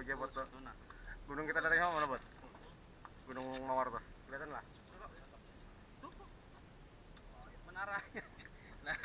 Oh aja buat. Gunung kita dari mana buat? Gunung Mawar tuh. Kelihatan lah. Menara. Nah,